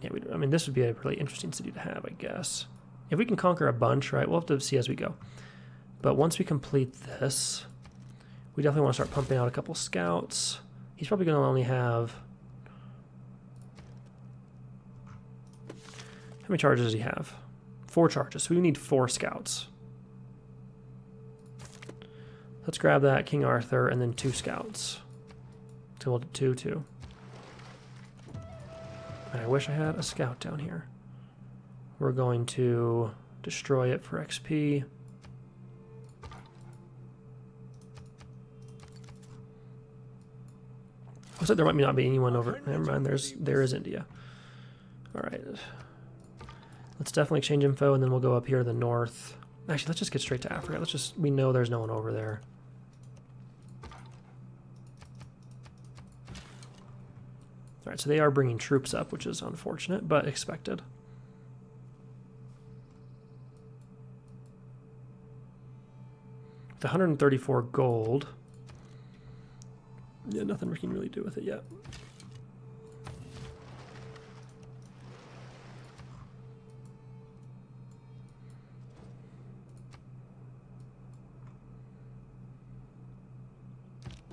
yeah, we, I mean, this would be a really interesting city to have, I guess. If we can conquer a bunch, right, we'll have to see as we go. But once we complete this, we definitely want to start pumping out a couple scouts. He's probably going to only have... How many charges does he have? Four charges, so we need four scouts. Let's grab that, King Arthur, and then two scouts. So we'll two, two. And I wish I had a scout down here. We're going to destroy it for XP. Oh, Looks like there might not be anyone over. Never mind. There's there is India. All right. Let's definitely exchange info, and then we'll go up here to the north. Actually, let's just get straight to Africa. Let's just we know there's no one over there. All right, so they are bringing troops up, which is unfortunate, but expected. The 134 gold. Yeah, nothing we can really do with it yet.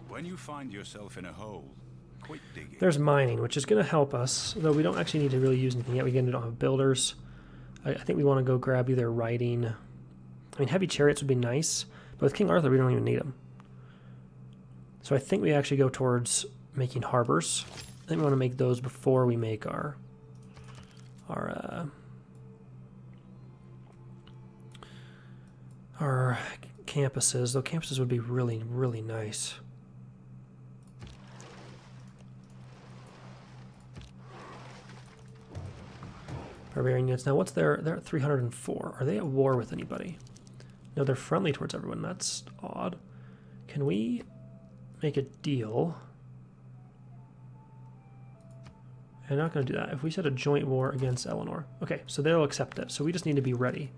When you find yourself in a hole, quit digging. There's mining, which is going to help us, though we don't actually need to really use anything yet. We again don't have builders. I, I think we want to go grab either writing. I mean, heavy chariots would be nice, but with King Arthur, we don't even need them. So I think we actually go towards making harbors. I think we want to make those before we make our our uh, our campuses. Though campuses would be really really nice. Barbarian units. Now, what's their? They're at 304. Are they at war with anybody? No, they're friendly towards everyone. That's odd. Can we make a deal? I'm not going to do that. If we set a joint war against Eleanor. Okay, so they'll accept it. So we just need to be ready,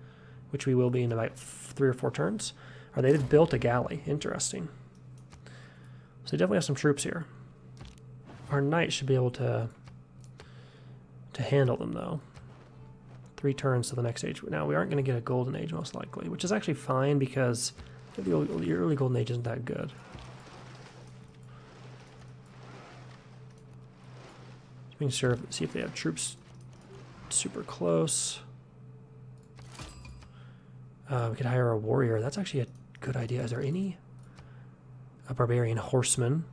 which we will be in about three or four turns. Are they have built a galley? Interesting. So they definitely have some troops here. Our knight should be able to to handle them, though. Three turns to the next age. Now, we aren't going to get a golden age, most likely, which is actually fine because the early golden age isn't that good. Making sure, see if they have troops super close. Uh, we could hire a warrior. That's actually a good idea. Is there any? A barbarian horseman.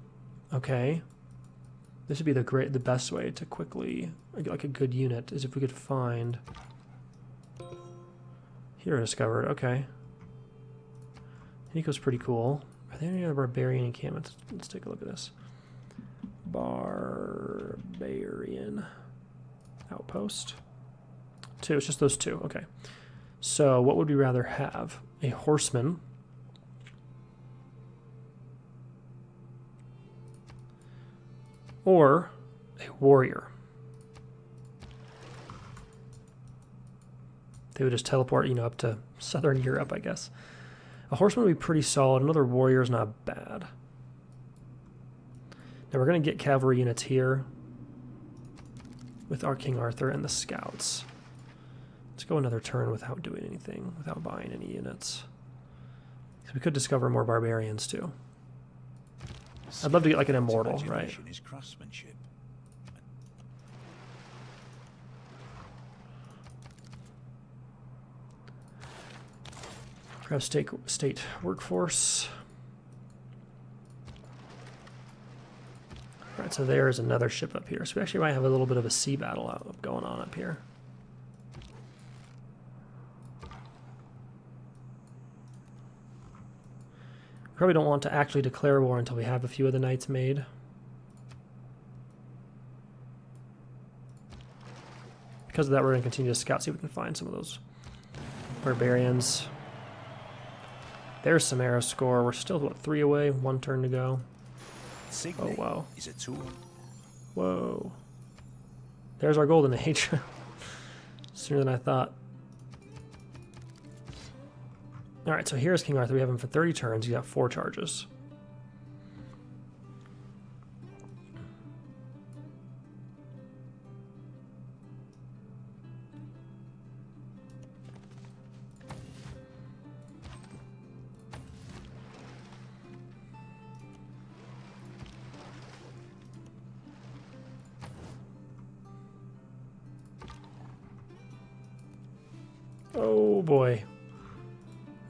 Okay. This would be the great, the best way to quickly like a good unit is if we could find. Hero discovered. Okay. Nico's pretty cool. Are there any other barbarian encampments? Let's take a look at this. Barbarian outpost. Two. It's just those two. Okay. So what would we rather have? A horseman. Or a warrior. They would just teleport, you know, up to southern Europe, I guess. A horseman would be pretty solid. Another warrior is not bad. Now we're going to get cavalry units here with our King Arthur and the scouts. Let's go another turn without doing anything, without buying any units. So we could discover more barbarians too. I'd love to get like an immortal, right? Is craftsmanship. Perhaps state, state workforce. Alright, so there's another ship up here. So we actually might have a little bit of a sea battle out, going on up here. Probably don't want to actually declare war until we have a few of the knights made. Because of that, we're going to continue to scout, see if we can find some of those barbarians. There's some era score. We're still, what, three away? One turn to go. Oh, wow. Is a tool. Whoa. There's our golden age. Sooner than I thought. Alright, so here's King Arthur. We have him for 30 turns. He's got four charges.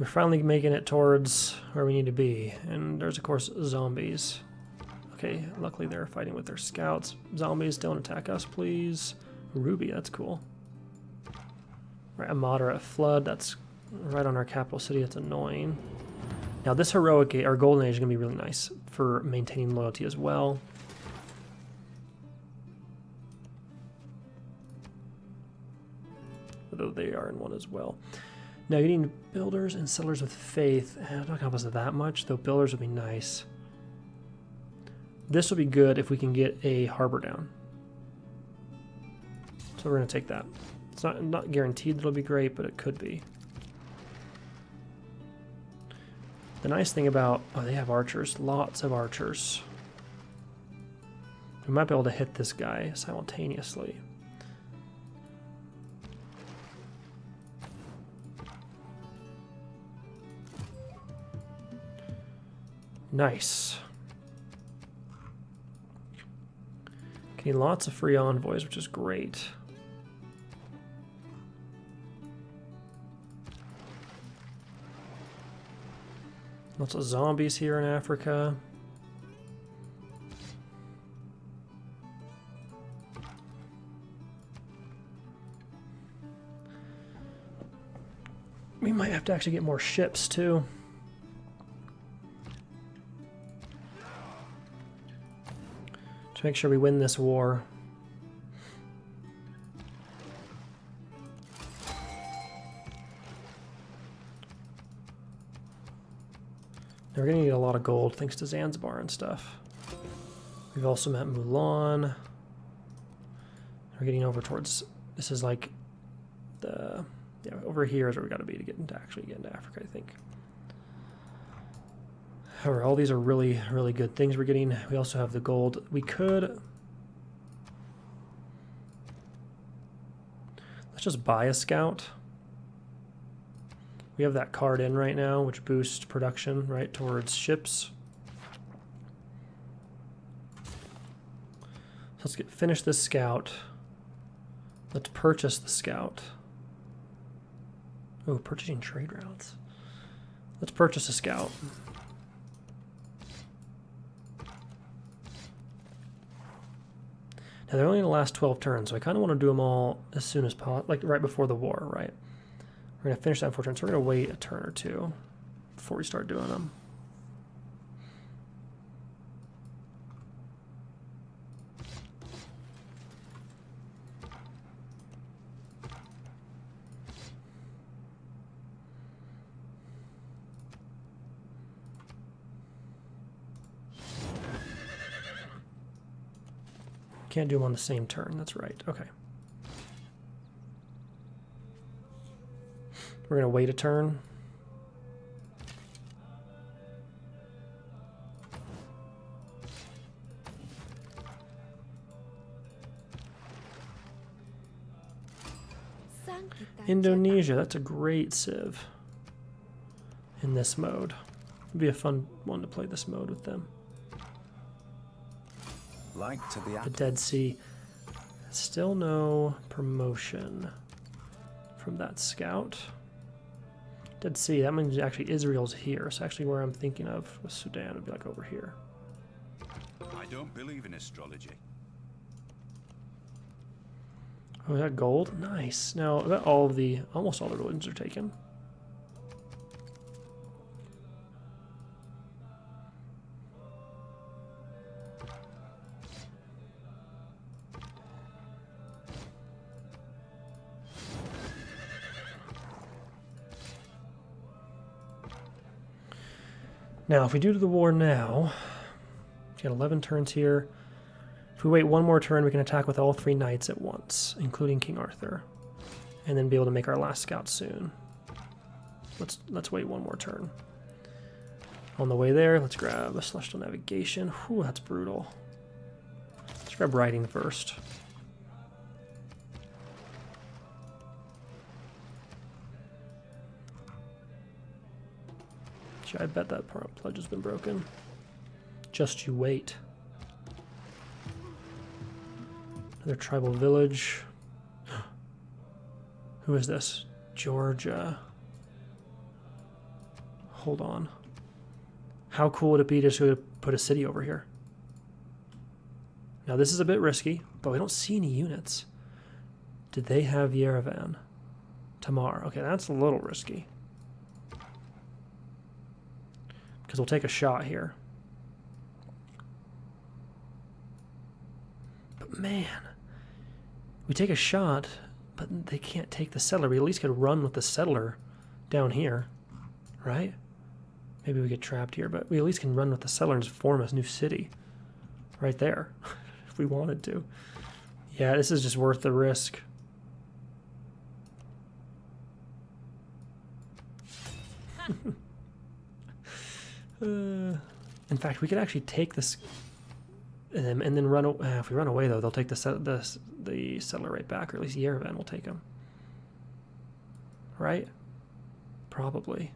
We're finally making it towards where we need to be. And there's, of course, zombies. Okay, luckily they're fighting with their scouts. Zombies, don't attack us, please. Ruby, that's cool. Right, a moderate flood, that's right on our capital city, that's annoying. Now this heroic, our golden age is going to be really nice for maintaining loyalty as well. Though they are in one as well. Now, you need builders and settlers with faith, eh, not going to help us that much, though builders would be nice. This will be good if we can get a harbor down. So we're going to take that. It's not, not guaranteed that it'll be great, but it could be. The nice thing about... Oh, they have archers. Lots of archers. We might be able to hit this guy simultaneously. Nice. Okay, lots of free envoys, which is great. Lots of zombies here in Africa. We might have to actually get more ships too. Make sure we win this war. We're gonna need a lot of gold thanks to Zanzibar and stuff. We've also met Mulan. We're getting over towards, this is like the, yeah, over here is where we gotta be to get into, actually get into Africa, I think. All these are really, really good things we're getting. We also have the gold. We could, let's just buy a scout. We have that card in right now, which boosts production right towards ships. Let's get finish this scout. Let's purchase the scout. Oh, purchasing trade routes. Let's purchase a scout. Now they're only in the last 12 turns, so I kind of want to do them all as soon as possible, like right before the war, right? We're going to finish that in four turns, so we're going to wait a turn or two before we start doing them. Can't do them on the same turn, that's right. Okay. We're going to wait a turn. Indonesia, that's a great civ in this mode. It'd be a fun one to play this mode with them. Like to the The Dead Sea. Still no promotion from that scout. Dead Sea, that means actually Israel's here. So actually where I'm thinking of with Sudan would be like over here. I don't believe in astrology. Oh, is that gold? Nice. Now, I bet all of the, almost all the religions are taken. Now, if we do the war now, we got 11 turns here. If we wait one more turn, we can attack with all three knights at once, including King Arthur, and then be able to make our last scout soon. Let's let's wait one more turn. On the way there, let's grab a celestial navigation. Whew, that's brutal. Let's grab writing first. I bet that pledge has been broken. Just you wait. Another tribal village. Who is this? Georgia. Hold on. How cool would it be just to put a city over here? Now this is a bit risky, but we don't see any units. Did they have Yerevan? Tamar. Okay, that's a little risky. Because we'll take a shot here. But man, we take a shot, but they can't take the settler. We at least could run with the settler down here, right? Maybe we get trapped here, but we at least can run with the settler and form a new city right there if we wanted to. Yeah, this is just worth the risk. uh, in fact, we could actually take this um, and then run. Uh, if we run away, though, they'll take the the the settler right back, or at least Yerevan will take him. Right? Probably.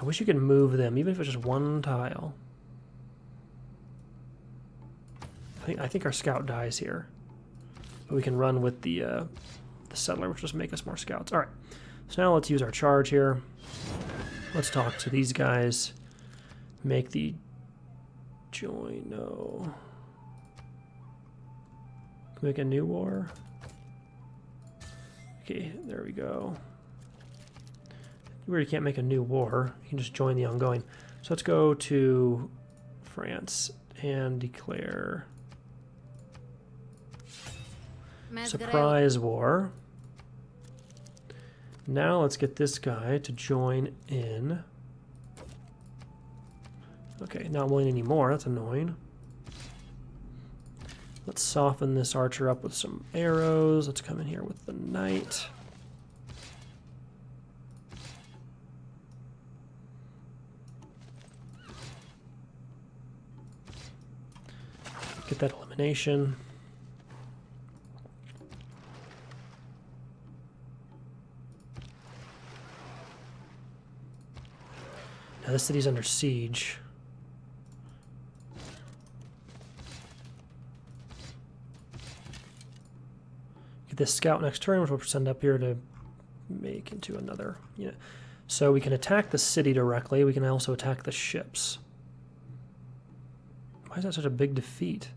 I wish you could move them, even if it's just one tile. I think I think our scout dies here, but we can run with the uh, the settler, which just make us more scouts. All right. So now let's use our charge here. Let's talk to these guys. Make the join. No. Make a new war. Okay, there we go. You really can't make a new war. You can just join the ongoing. So let's go to France and declare surprise war. Now let's get this guy to join in. Okay, not willing anymore. That's annoying. Let's soften this archer up with some arrows. Let's come in here with the knight. Get that elimination. Now this city's under siege. This scout next turn, which we'll send up here to make into another unit. So we can attack the city directly. We can also attack the ships. Why is that such a big defeat?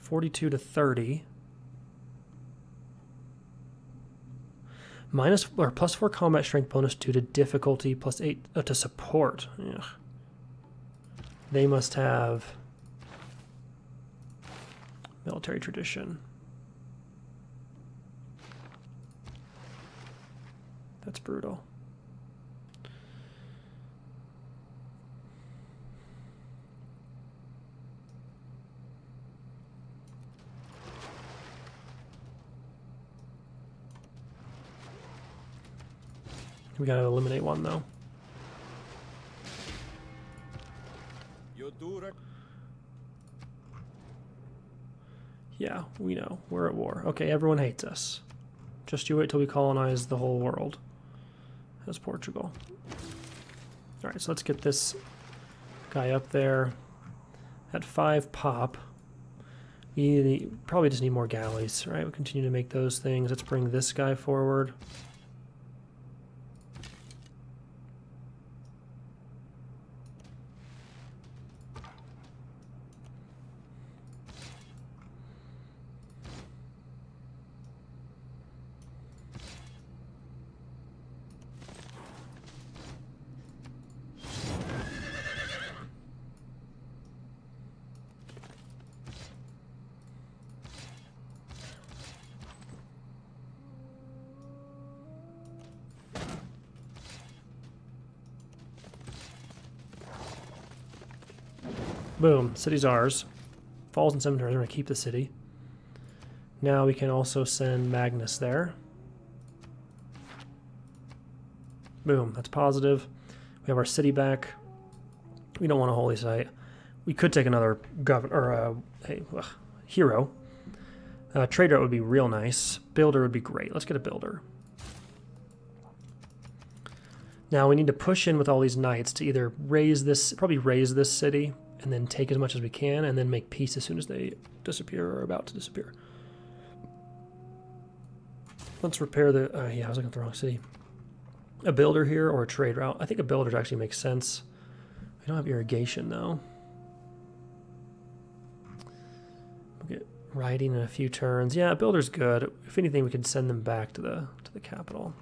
42 to 30. Minus or plus four combat strength bonus due to difficulty, plus eight uh, to support. Ugh. They must have military tradition. That's brutal. We gotta eliminate one though. Yeah, we know. We're at war. Okay, everyone hates us. Just you wait till we colonize the whole world. As Portugal. Alright, so let's get this guy up there. At five pop. We probably just need more galleys, right? We continue to make those things. Let's bring this guy forward. Boom, city's ours. Falls and cemeteries going to keep the city. Now we can also send Magnus there. Boom, that's positive. We have our city back. We don't want a holy site. We could take another governor or uh, hey, hero. Uh, trader would be real nice. Builder would be great. Let's get a builder. Now we need to push in with all these knights to either raze this, probably raze this city, and then take as much as we can, and then make peace as soon as they disappear or are about to disappear. Let's repair the. Uh, yeah, I was looking at the wrong city. A builder here or a trade route. I think a builder actually makes sense. We don't have irrigation though. We'll get riding in a few turns. Yeah, builder's good. If anything, we can send them back to the to the capital.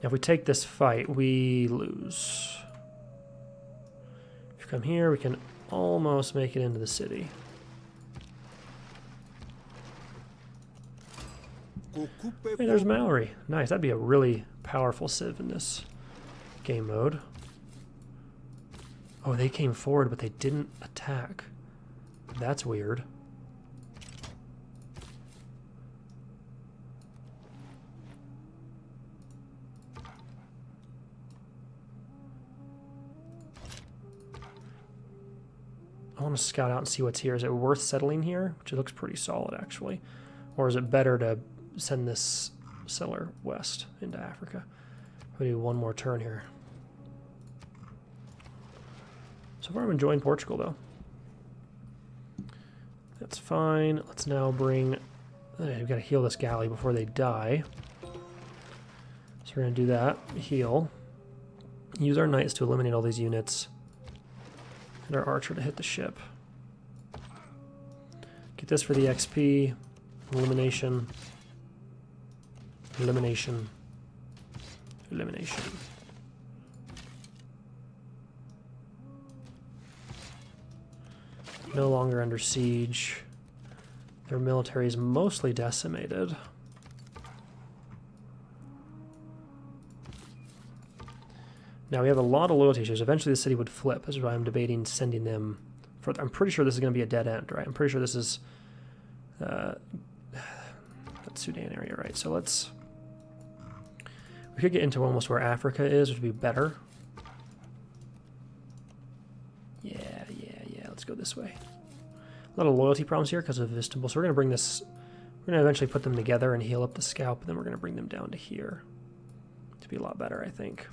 Now, if we take this fight, we lose come here, we can almost make it into the city. Hey, there's Mallory. Nice, that'd be a really powerful civ in this game mode. Oh, they came forward, but they didn't attack. That's weird. I want to scout out and see what's here. Is it worth settling here? Which it looks pretty solid, actually. Or is it better to send this settler west into Africa? We do one more turn here. So far I'm enjoying Portugal, though. That's fine. Let's now bring... We've got to heal this galley before they die. So we're going to do that. Heal. Use our knights to eliminate all these units and our archer to hit the ship. Get this for the XP. Elimination. Elimination. elimination. No longer under siege. Their military is mostly decimated. Now we have a lot of loyalty issues. Eventually the city would flip. This is why I'm debating sending them. I'm pretty sure this is going to be a dead end, right? I'm pretty sure this is uh, that Sudan area, right? So let's... We could get into almost where Africa is, which would be better. Yeah, yeah, yeah. Let's go this way. A lot of loyalty problems here because of Istanbul. So we're going to bring this... We're going to eventually put them together and heal up the scalp, and then we're going to bring them down to here. To be a lot better, I think.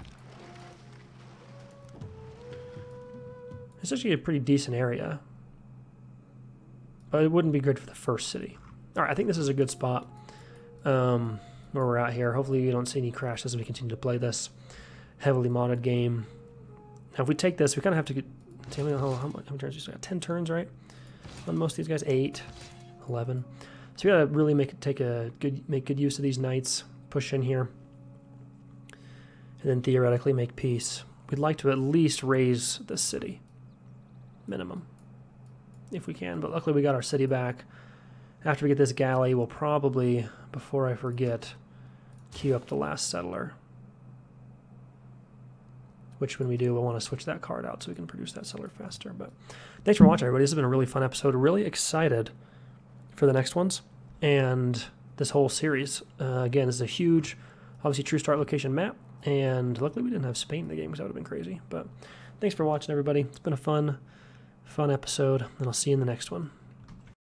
It's actually a pretty decent area. But it wouldn't be good for the first city. Alright, I think this is a good spot um, where we're at here. Hopefully we don't see any crashes as we continue to play this heavily modded game. Now if we take this, we kind of have to get... Tell me how, how, how many turns we got? 10 turns, right? On most of these guys, 8, 11. So we gotta really make take a good make good use of these knights, push in here, and then theoretically make peace. We'd like to at least raze this city minimum if we can. But luckily we got our city back. After we get this galley, we'll probably, before I forget, queue up the last settler. Which when we do, we'll want to switch that card out so we can produce that settler faster. But thanks for watching, everybody. This has been a really fun episode. Really excited for the next ones and this whole series. Uh, again, this is a huge, obviously, true start location map. And luckily we didn't have Spain in the game because that would have been crazy. But thanks for watching, everybody. It's been a fun fun episode, and I'll see you in the next one.